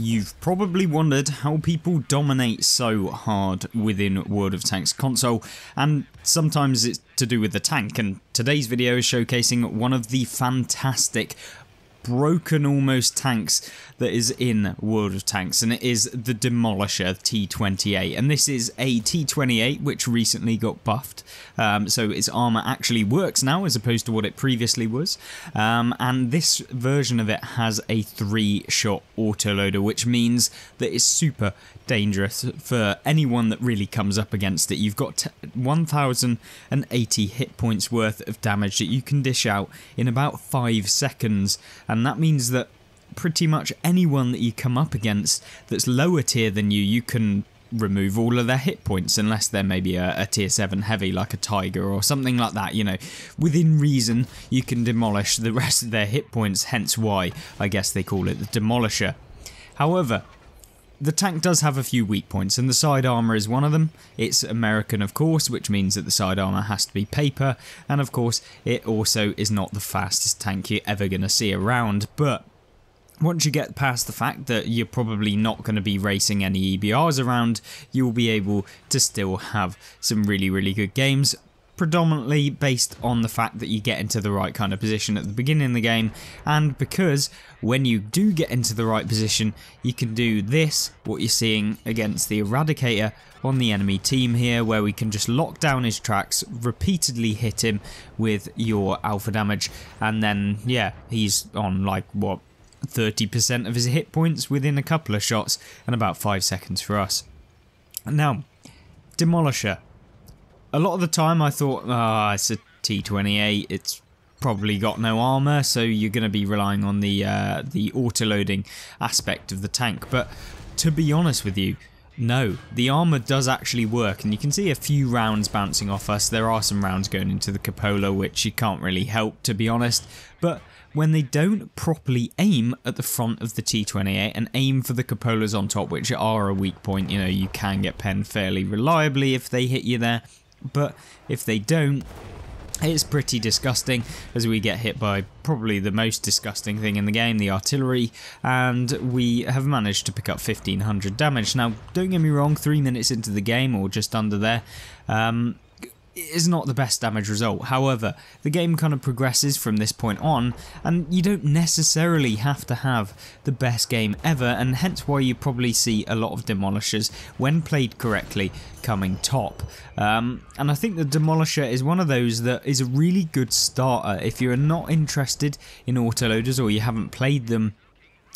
You've probably wondered how people dominate so hard within World of Tanks console, and sometimes it's to do with the tank, and today's video is showcasing one of the fantastic broken almost tanks that is in World of Tanks, and it is the Demolisher T28. And this is a T28 which recently got buffed, um, so its armor actually works now as opposed to what it previously was. Um, and this version of it has a three shot autoloader, which means that it's super dangerous for anyone that really comes up against it. You've got 1080 hit points worth of damage that you can dish out in about 5 seconds, and that means that pretty much anyone that you come up against that's lower tier than you, you can remove all of their hit points unless they're maybe a, a, tier 7 heavy like a tiger or something like that you know. Within reason you can demolish the rest of their hit points hence why i guess they call it the demolisher. However the tank does have a few weak points, and the side armour is one of them. It's American, of course, which means that the side armour has to be paper, and of course, it also is not the fastest tank you're ever going to see around, but once you get past the fact that you're probably not going to be racing any EBRs around, you'll be able to still have some really, really good games predominantly based on the fact that you get into the right kind of position at the beginning of the game and because when you do get into the right position you can do this what you're seeing against the eradicator on the enemy team here where we can just lock down his tracks repeatedly hit him with your alpha damage and then yeah he's on like what 30% of his hit points within a couple of shots and about 5 seconds for us. Now Demolisher a lot of the time I thought, ah, oh, it's a T28, it's probably got no armor, so you're going to be relying on the uh, the autoloading aspect of the tank. But to be honest with you, no, the armor does actually work, and you can see a few rounds bouncing off us. There are some rounds going into the cupola, which you can't really help, to be honest. But when they don't properly aim at the front of the T28 and aim for the cupolas on top, which are a weak point, you know, you can get penned fairly reliably if they hit you there. But if they don't, it's pretty disgusting as we get hit by probably the most disgusting thing in the game, the artillery, and we have managed to pick up 1500 damage. Now, don't get me wrong, three minutes into the game, or just under there, um, is not the best damage result. However, the game kind of progresses from this point on, and you don't necessarily have to have the best game ever, and hence why you probably see a lot of Demolishers, when played correctly, coming top. Um, and I think the Demolisher is one of those that is a really good starter if you're not interested in autoloaders or you haven't played them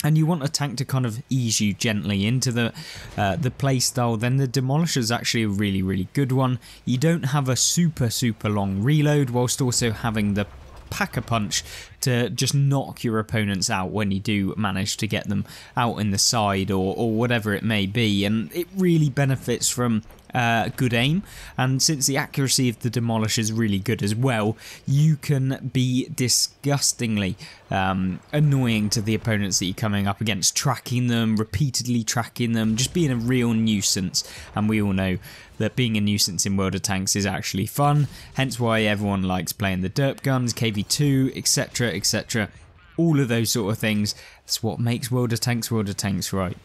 and you want a tank to kind of ease you gently into the uh, the playstyle, then the Demolisher is actually a really, really good one. You don't have a super, super long reload, whilst also having the pack-a-punch to just knock your opponents out when you do manage to get them out in the side or, or whatever it may be. And it really benefits from uh, good aim, and since the accuracy of the demolish is really good as well, you can be disgustingly um, annoying to the opponents that you're coming up against, tracking them, repeatedly tracking them, just being a real nuisance. And we all know that being a nuisance in World of Tanks is actually fun, hence why everyone likes playing the derp guns, KV2, etc., etc. All of those sort of things. That's what makes World of Tanks World of Tanks right.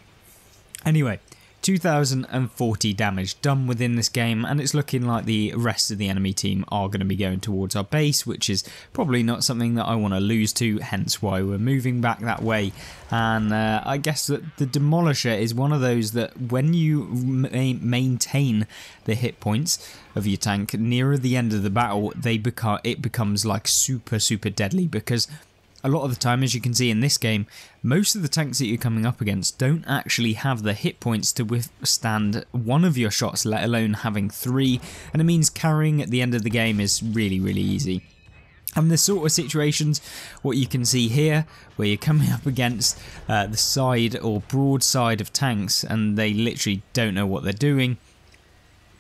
Anyway, 2040 damage done within this game and it's looking like the rest of the enemy team are going to be going towards our base which is probably not something that I want to lose to hence why we're moving back that way. And uh, I guess that the Demolisher is one of those that when you ma maintain the hit points of your tank nearer the end of the battle they become it becomes like super super deadly because a lot of the time, as you can see in this game, most of the tanks that you're coming up against don't actually have the hit points to withstand one of your shots, let alone having three, and it means carrying at the end of the game is really, really easy. And the sort of situations, what you can see here, where you're coming up against uh, the side or broad side of tanks and they literally don't know what they're doing,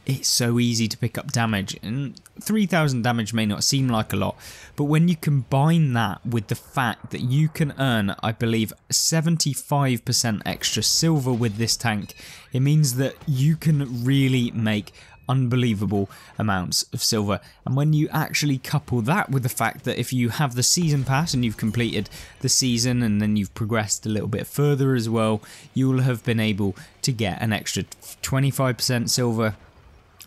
it's so easy to pick up damage and 3000 damage may not seem like a lot but when you combine that with the fact that you can earn I believe 75% extra silver with this tank it means that you can really make unbelievable amounts of silver. And when you actually couple that with the fact that if you have the season pass and you've completed the season and then you've progressed a little bit further as well, you will have been able to get an extra 25% silver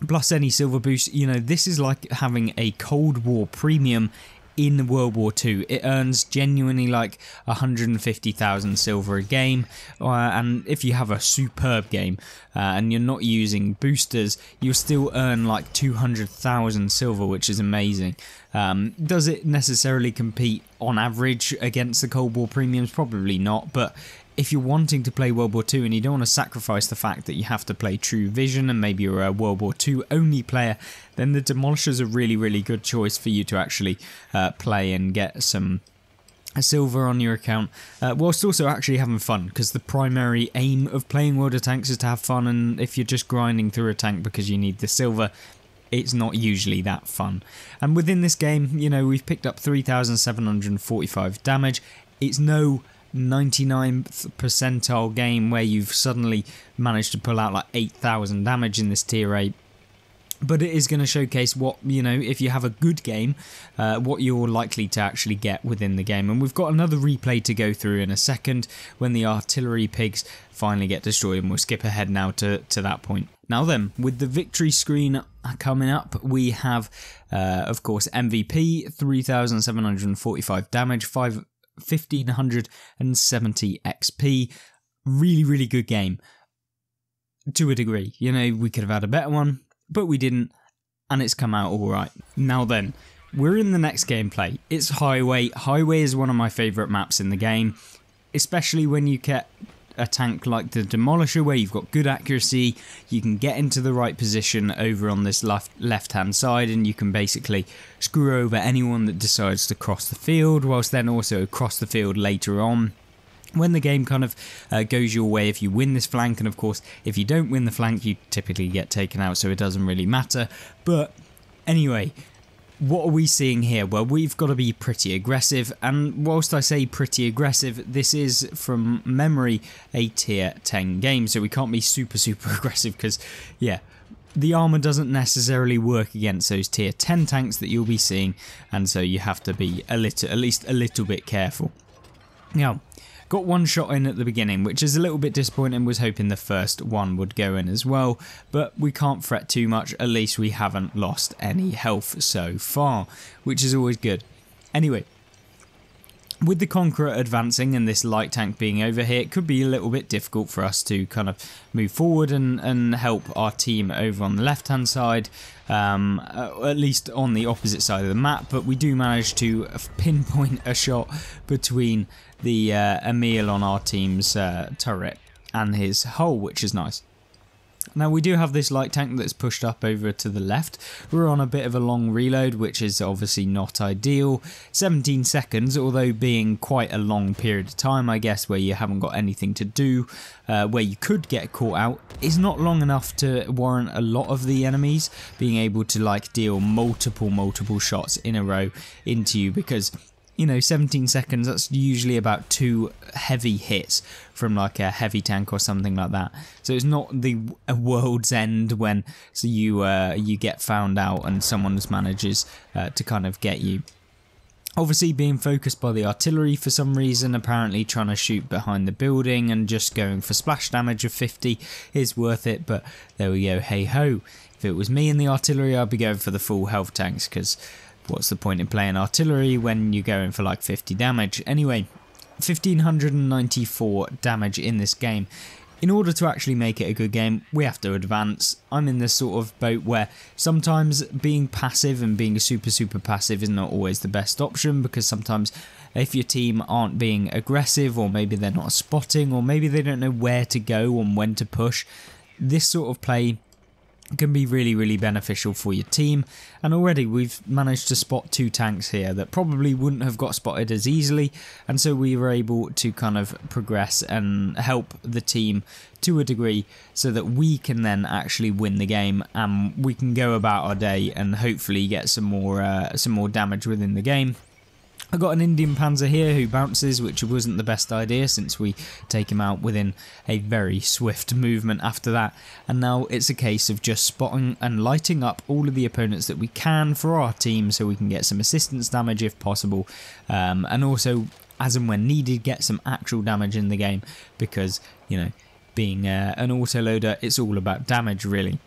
plus any silver boost. You know, this is like having a Cold War premium in World War II. It earns genuinely like 150,000 silver a game, uh, and if you have a superb game uh, and you're not using boosters, you'll still earn like 200,000 silver, which is amazing. Um, does it necessarily compete on average against the Cold War premiums? Probably not, but if you're wanting to play World War II and you don't want to sacrifice the fact that you have to play True Vision and maybe you're a World War II only player, then the Demolisher's a really, really good choice for you to actually uh, play and get some silver on your account, uh, whilst also actually having fun, because the primary aim of playing World of Tanks is to have fun, and if you're just grinding through a tank because you need the silver, it's not usually that fun. And within this game, you know, we've picked up 3,745 damage. It's no 99th percentile game where you've suddenly managed to pull out like 8,000 damage in this tier 8 but it is going to showcase what you know if you have a good game uh, what you're likely to actually get within the game. And we've got another replay to go through in a second when the artillery pigs finally get destroyed and we'll skip ahead now to, to that point. Now then with the victory screen coming up we have uh, of course mvp 3745 damage 5 1570 XP. Really, really good game. To a degree. You know, we could have had a better one, but we didn't, and it's come out alright. Now then, we're in the next gameplay. It's Highway. Highway is one of my favourite maps in the game, especially when you get a tank like the Demolisher where you've got good accuracy, you can get into the right position over on this left left hand side and you can basically screw over anyone that decides to cross the field whilst then also cross the field later on. When the game kind of uh, goes your way if you win this flank and of course if you don't win the flank you typically get taken out so it doesn't really matter. But anyway what are we seeing here? Well, we've got to be pretty aggressive, and whilst I say pretty aggressive, this is from memory a tier 10 game, so we can't be super, super aggressive because, yeah, the armor doesn't necessarily work against those tier 10 tanks that you'll be seeing, and so you have to be a little, at least a little bit careful. Now, Got one shot in at the beginning, which is a little bit disappointing, was hoping the first one would go in as well, but we can't fret too much, at least we haven't lost any health so far, which is always good. Anyway, with the Conqueror advancing and this light tank being over here, it could be a little bit difficult for us to kind of move forward and, and help our team over on the left hand side, um, uh, at least on the opposite side of the map, but we do manage to pinpoint a shot between the uh, Emil on our team's uh, turret and his hull, which is nice. Now we do have this light tank that's pushed up over to the left. We're on a bit of a long reload, which is obviously not ideal. 17 seconds, although being quite a long period of time, I guess, where you haven't got anything to do, uh, where you could get caught out, is not long enough to warrant a lot of the enemies being able to like deal multiple, multiple shots in a row into you because you know, 17 seconds, that's usually about two heavy hits from like a heavy tank or something like that. So it's not the world's end when so you uh, you get found out and someone just manages uh, to kind of get you. Obviously being focused by the artillery for some reason, apparently trying to shoot behind the building and just going for splash damage of 50 is worth it, but there we go, hey ho. If it was me in the artillery, I'd be going for the full health tanks because what's the point in playing artillery when you're going for like 50 damage? Anyway, 1594 damage in this game. In order to actually make it a good game, we have to advance. I'm in this sort of boat where sometimes being passive and being a super, super passive is not always the best option because sometimes if your team aren't being aggressive or maybe they're not spotting or maybe they don't know where to go and when to push, this sort of play can be really, really beneficial for your team. And already we've managed to spot two tanks here that probably wouldn't have got spotted as easily. And so we were able to kind of progress and help the team to a degree so that we can then actually win the game and we can go about our day and hopefully get some more uh, some more damage within the game. I got an Indien-Panzer here who bounces, which wasn't the best idea since we take him out within a very swift movement after that. And now it's a case of just spotting and lighting up all of the opponents that we can for our team so we can get some assistance damage if possible. Um, and also, as and when needed, get some actual damage in the game because, you know, being uh, an autoloader, it's all about damage really.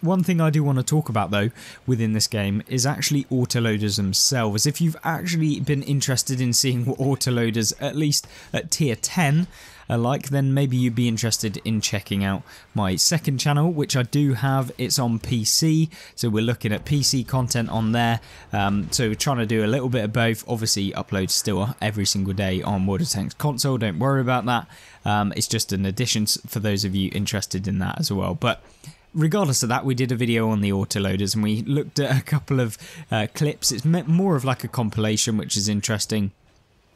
One thing I do want to talk about though within this game is actually autoloaders themselves. If you've actually been interested in seeing what autoloaders, at least at tier 10, are like, then maybe you'd be interested in checking out my second channel, which I do have. It's on PC, so we're looking at PC content on there. Um, so we're trying to do a little bit of both. Obviously, upload still every single day on of Tanks console. Don't worry about that. Um, it's just an addition for those of you interested in that as well. But regardless of that, we did a video on the autoloaders and we looked at a couple of uh, clips. It's more of like a compilation, which is interesting.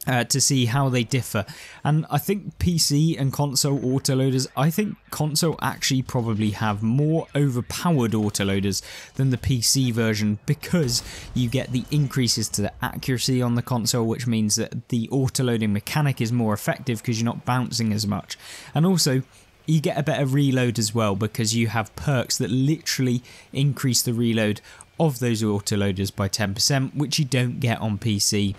Uh, to see how they differ. And I think PC and console autoloaders, I think console actually probably have more overpowered autoloaders than the PC version because you get the increases to the accuracy on the console, which means that the autoloading mechanic is more effective because you're not bouncing as much. And also, you get a better reload as well because you have perks that literally increase the reload of those autoloaders by 10%, which you don't get on PC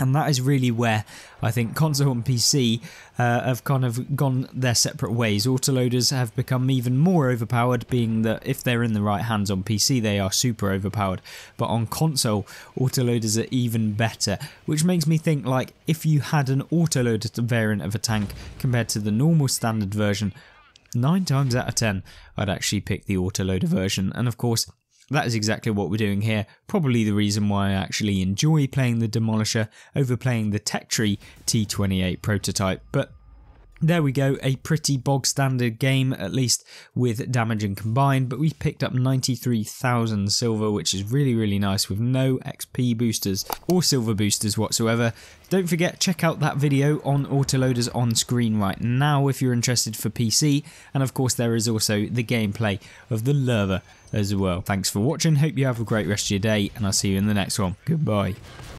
and that is really where I think console and PC uh, have kind of gone their separate ways. Autoloaders have become even more overpowered, being that if they're in the right hands on PC, they are super overpowered. But on console, autoloaders are even better, which makes me think like if you had an autoloader variant of a tank compared to the normal standard version, nine times out of ten, I'd actually pick the autoloader version. And of course, that is exactly what we're doing here, probably the reason why I actually enjoy playing the Demolisher over playing the Tech Tree T28 prototype, but there we go, a pretty bog standard game, at least with damage and combined, but we picked up 93,000 silver, which is really, really nice with no XP boosters or silver boosters whatsoever. Don't forget, check out that video on autoloaders on screen right now if you're interested for PC, and of course there is also the gameplay of the Löwe as well. Thanks for watching, hope you have a great rest of your day, and I'll see you in the next one. Goodbye.